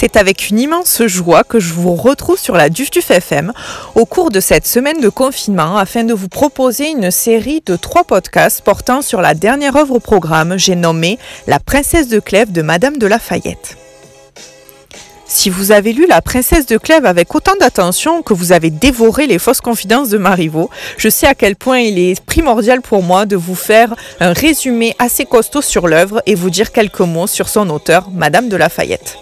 C'est avec une immense joie que je vous retrouve sur la Duf FM au cours de cette semaine de confinement afin de vous proposer une série de trois podcasts portant sur la dernière œuvre au programme, j'ai nommé La princesse de Clèves de Madame de Lafayette. Si vous avez lu La princesse de Clèves avec autant d'attention que vous avez dévoré les fausses confidences de Marivaux, je sais à quel point il est primordial pour moi de vous faire un résumé assez costaud sur l'œuvre et vous dire quelques mots sur son auteur, Madame de Lafayette.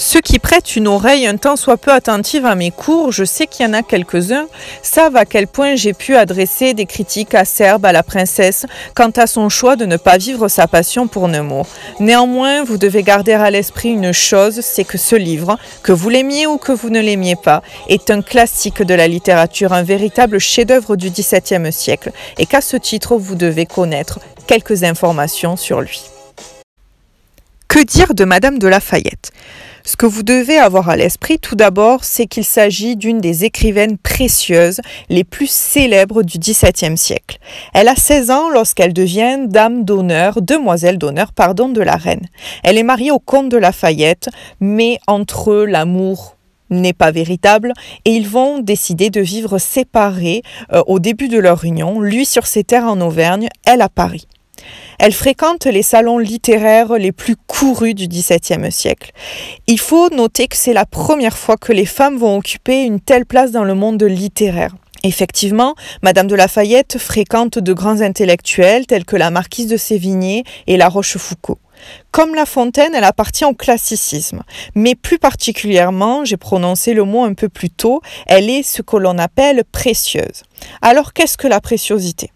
Ceux qui prêtent une oreille un temps soit peu attentive à mes cours, je sais qu'il y en a quelques-uns, savent à quel point j'ai pu adresser des critiques acerbes à la princesse quant à son choix de ne pas vivre sa passion pour Nemours. Néanmoins, vous devez garder à l'esprit une chose, c'est que ce livre, que vous l'aimiez ou que vous ne l'aimiez pas, est un classique de la littérature, un véritable chef-d'œuvre du XVIIe siècle, et qu'à ce titre, vous devez connaître quelques informations sur lui. Que dire de Madame de Lafayette? Ce que vous devez avoir à l'esprit tout d'abord, c'est qu'il s'agit d'une des écrivaines précieuses les plus célèbres du XVIIe siècle. Elle a 16 ans lorsqu'elle devient dame d'honneur, demoiselle d'honneur, pardon, de la reine. Elle est mariée au comte de Lafayette, mais entre eux, l'amour n'est pas véritable et ils vont décider de vivre séparés euh, au début de leur union, lui sur ses terres en Auvergne, elle à Paris. Elle fréquente les salons littéraires les plus courus du XVIIe siècle. Il faut noter que c'est la première fois que les femmes vont occuper une telle place dans le monde littéraire. Effectivement, Madame de Lafayette fréquente de grands intellectuels tels que la marquise de Sévigné et la Rochefoucauld. Comme La Fontaine, elle appartient au classicisme, mais plus particulièrement, j'ai prononcé le mot un peu plus tôt, elle est ce que l'on appelle précieuse. Alors qu'est-ce que la préciosité?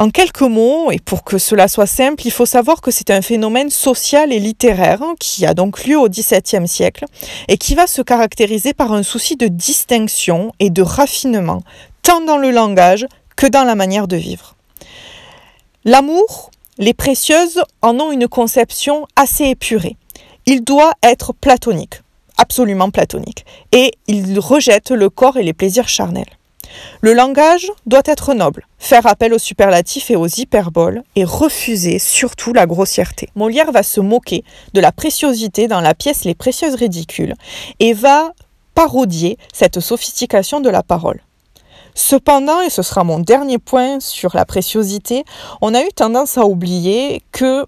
En quelques mots, et pour que cela soit simple, il faut savoir que c'est un phénomène social et littéraire hein, qui a donc lieu au XVIIe siècle et qui va se caractériser par un souci de distinction et de raffinement, tant dans le langage que dans la manière de vivre. L'amour, les précieuses en ont une conception assez épurée. Il doit être platonique, absolument platonique, et il rejette le corps et les plaisirs charnels. Le langage doit être noble, faire appel aux superlatifs et aux hyperboles, et refuser surtout la grossièreté. Molière va se moquer de la préciosité dans la pièce Les précieuses ridicules, et va parodier cette sophistication de la parole. Cependant, et ce sera mon dernier point sur la préciosité, on a eu tendance à oublier que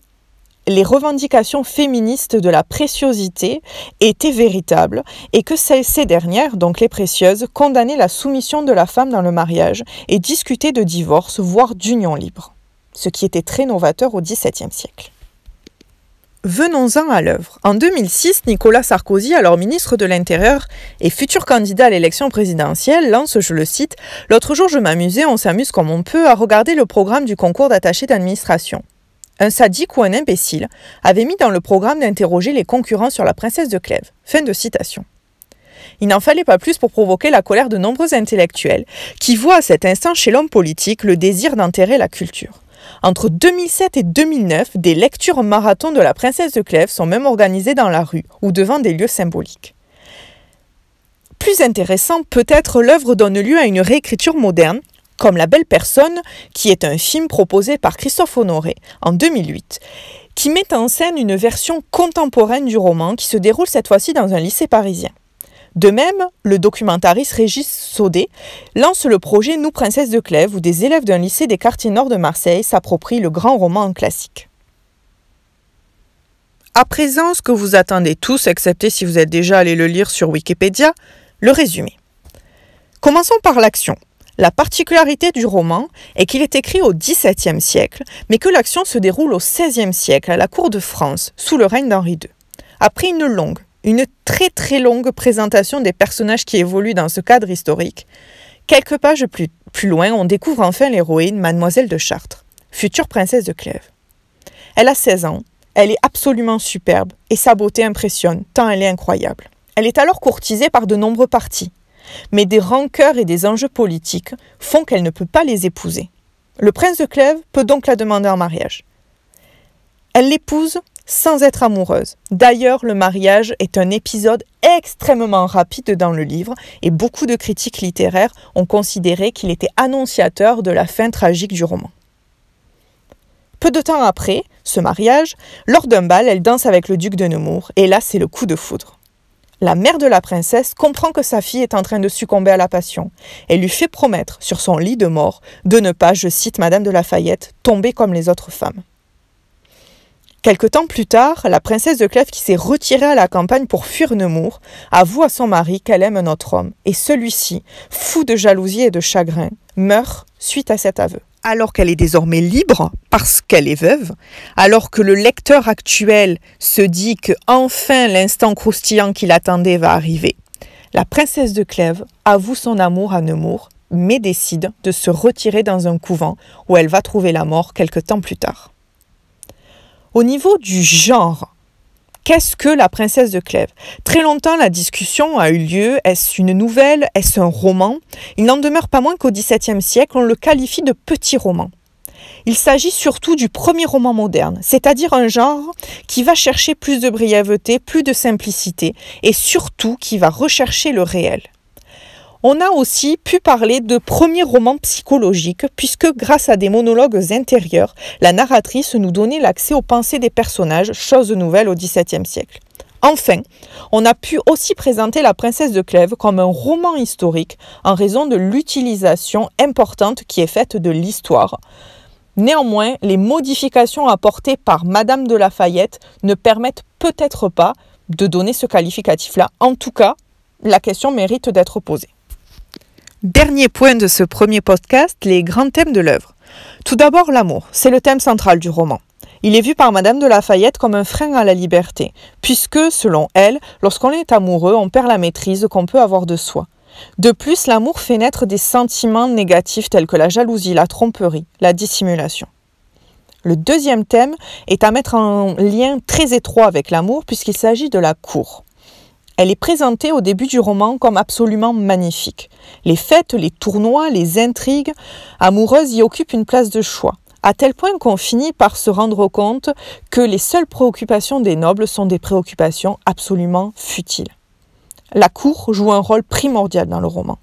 les revendications féministes de la préciosité étaient véritables et que ces, dernières, donc les précieuses, condamnaient la soumission de la femme dans le mariage et discutaient de divorce, voire d'union libre, ce qui était très novateur au XVIIe siècle. Venons-en à l'œuvre. En 2006, Nicolas Sarkozy, alors ministre de l'Intérieur et futur candidat à l'élection présidentielle, lance, je le cite, L'autre jour je m'amusais, on s'amuse comme on peut, à regarder le programme du concours d'attaché d'administration un sadique ou un imbécile avait mis dans le programme d'interroger les concurrents sur la princesse de Clèves. Fin de citation. Il n'en fallait pas plus pour provoquer la colère de nombreux intellectuels qui voient à cet instant chez l'homme politique le désir d'enterrer la culture. Entre 2007 et 2009, des lectures marathons de la princesse de Clèves sont même organisées dans la rue ou devant des lieux symboliques. Plus intéressant, peut-être l'œuvre donne lieu à une réécriture moderne comme La Belle Personne, qui est un film proposé par Christophe Honoré en 2008, qui met en scène une version contemporaine du roman qui se déroule cette fois-ci dans un lycée parisien. De même, le documentariste Régis Saudet lance le projet Nous Princesses de Clèves, où des élèves d'un lycée des quartiers nord de Marseille s'approprient le grand roman en classique. À présent, ce que vous attendez tous, excepté si vous êtes déjà allé le lire sur Wikipédia, le résumé. Commençons par l'action. La particularité du roman est qu'il est écrit au XVIIe siècle, mais que l'action se déroule au XVIe siècle, à la cour de France, sous le règne d'Henri II. Après une longue, une très très longue présentation des personnages qui évoluent dans ce cadre historique, quelques pages plus, loin, on découvre enfin l'héroïne, Mademoiselle de Chartres, future princesse de Clèves. Elle a 16 ans, elle est absolument superbe et sa beauté impressionne, tant elle est incroyable. Elle est alors courtisée par de nombreux partis, mais des rancœurs et des enjeux politiques font qu'elle ne peut pas les épouser. Le prince de Clèves peut donc la demander en mariage. Elle l'épouse sans être amoureuse. D'ailleurs, le mariage est un épisode extrêmement rapide dans le livre et beaucoup de critiques littéraires ont considéré qu'il était annonciateur de la fin tragique du roman. Peu de temps après ce mariage, lors d'un bal, elle danse avec le duc de Nemours, et là c'est le coup de foudre. La mère de la princesse comprend que sa fille est en train de succomber à la passion et lui fait promettre, sur son lit de mort, de ne pas, je cite Madame de Lafayette, tomber comme les autres femmes. Quelque temps plus tard, la princesse de Clèves, qui s'est retirée à la campagne pour fuir Nemours, avoue à son mari qu'elle aime un autre homme, et celui-ci, fou de jalousie et de chagrin, meurt suite à cet aveu. Alors qu'elle est désormais libre, parce qu'elle est veuve, alors que le lecteur actuel se dit que enfin l'instant croustillant qu'il attendait va arriver, la princesse de Clèves avoue son amour à Nemours, mais décide de se retirer dans un couvent où elle va trouver la mort quelque temps plus tard. Au niveau du genre, qu'est-ce que la princesse de Clèves? Très longtemps, la discussion a eu lieu. Est-ce une nouvelle? Est-ce un roman? Il n'en demeure pas moins qu'au XVIIe siècle, on le qualifie de petit roman. Il s'agit surtout du premier roman moderne, c'est-à-dire un genre qui va chercher plus de brièveté, plus de simplicité, et surtout qui va rechercher le réel. On a aussi pu parler de premier roman psychologique, puisque grâce à des monologues intérieurs, la narratrice nous donnait l'accès aux pensées des personnages, chose nouvelle au XVIIe siècle. Enfin, on a pu aussi présenter La Princesse de Clèves comme un roman historique en raison de l'utilisation importante qui est faite de l'histoire. Néanmoins, les modifications apportées par Madame de Lafayette ne permettent peut-être pas de donner ce qualificatif-là. En tout cas, la question mérite d'être posée. Dernier point de ce premier podcast, les grands thèmes de l'œuvre. Tout d'abord l'amour, c'est le thème central du roman. Il est vu par Madame de Lafayette comme un frein à la liberté, puisque, selon elle, lorsqu'on est amoureux, on perd la maîtrise qu'on peut avoir de soi. De plus, l'amour fait naître des sentiments négatifs tels que la jalousie, la tromperie, la dissimulation. Le deuxième thème est à mettre en lien très étroit avec l'amour puisqu'il s'agit de la cour. Elle est présentée au début du roman comme absolument magnifique. Les fêtes, les tournois, les intrigues amoureuses y occupent une place de choix, à tel point qu'on finit par se rendre compte que les seules préoccupations des nobles sont des préoccupations absolument futiles. La cour joue un rôle primordial dans le roman.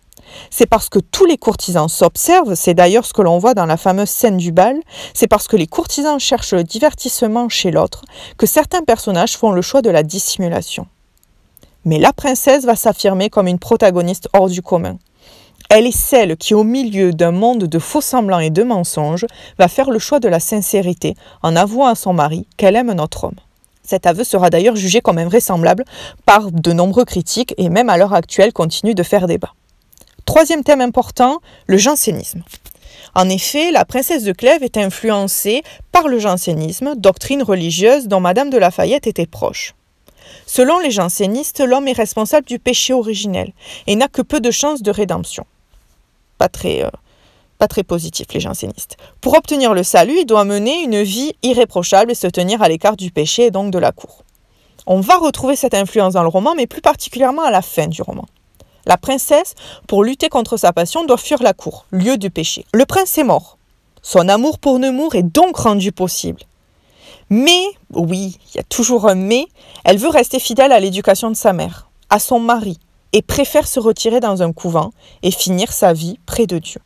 C'est parce que tous les courtisans s'observent, c'est d'ailleurs ce que l'on voit dans la fameuse scène du bal, c'est parce que les courtisans cherchent le divertissement chez l'autre que certains personnages font le choix de la dissimulation. Mais la princesse va s'affirmer comme une protagoniste hors du commun. Elle est celle qui, au milieu d'un monde de faux semblants et de mensonges, va faire le choix de la sincérité en avouant à son mari qu'elle aime un autre homme. Cet aveu sera d'ailleurs jugé comme invraisemblable par de nombreux critiques et même à l'heure actuelle continue de faire débat. Troisième thème important, le jansénisme. En effet, la princesse de Clèves est influencée par le jansénisme, doctrine religieuse dont Madame de Lafayette était proche. Selon les jansénistes, l'homme est responsable du péché originel et n'a que peu de chances de rédemption. Pas très, euh, pas très positif, les jansénistes. Pour obtenir le salut, il doit mener une vie irréprochable et se tenir à l'écart du péché et donc de la cour. On va retrouver cette influence dans le roman, mais plus particulièrement à la fin du roman. La princesse, pour lutter contre sa passion, doit fuir la cour, lieu du péché. Le prince est mort. Son amour pour Nemours est donc rendu possible. Mais, oui, il y a toujours un mais, elle veut rester fidèle à l'éducation de sa mère, à son mari, et préfère se retirer dans un couvent et finir sa vie près de Dieu.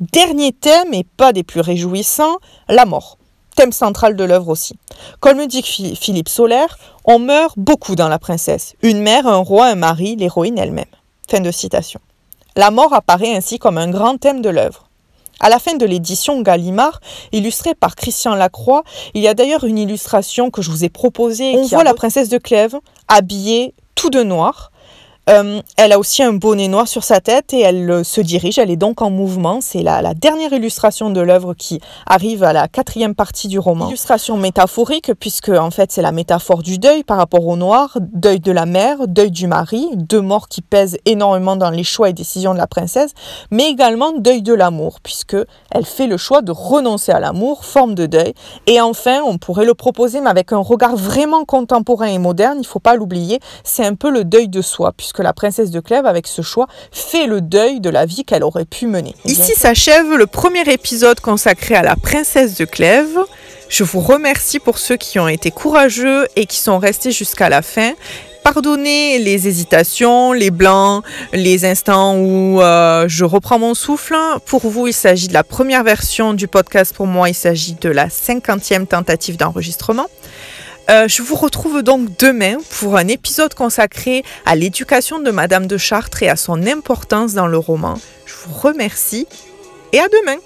Dernier thème, et pas des plus réjouissants, la mort. Thème central de l'œuvre aussi. Comme le dit Philippe Solaire, on meurt beaucoup dans La Princesse. Une mère, un roi, un mari, l'héroïne elle-même. Fin de citation. La mort apparaît ainsi comme un grand thème de l'œuvre. À la fin de l'édition Gallimard, illustrée par Christian Lacroix, il y a d'ailleurs une illustration que je vous ai proposée. On voit la princesse de Clèves habillée tout de noir, euh, elle a aussi un bonnet noir sur sa tête et elle euh, se dirige, elle est donc en mouvement. C'est la, la, dernière illustration de l'œuvre qui arrive à la quatrième partie du roman. Illustration métaphorique puisque en fait c'est la métaphore du deuil par rapport au noir, deuil de la mère, deuil du mari, deux morts qui pèsent énormément dans les choix et décisions de la princesse, mais également deuil de l'amour puisque elle fait le choix de renoncer à l'amour, forme de deuil. Et enfin, on pourrait le proposer mais avec un regard vraiment contemporain et moderne, il faut pas l'oublier, c'est un peu le deuil de soi puisque la princesse de Clèves, avec ce choix, fait le deuil de la vie qu'elle aurait pu mener. Ici s'achève le premier épisode consacré à la princesse de Clèves. Je vous remercie pour ceux qui ont été courageux et qui sont restés jusqu'à la fin. Pardonnez les hésitations, les blancs, les instants où euh, je reprends mon souffle. Pour vous, il s'agit de la première version du podcast. Pour moi, il s'agit de la cinquantième tentative d'enregistrement. Euh, je vous retrouve donc demain pour un épisode consacré à l'éducation de Madame de Chartres et à son importance dans le roman. Je vous remercie et à demain.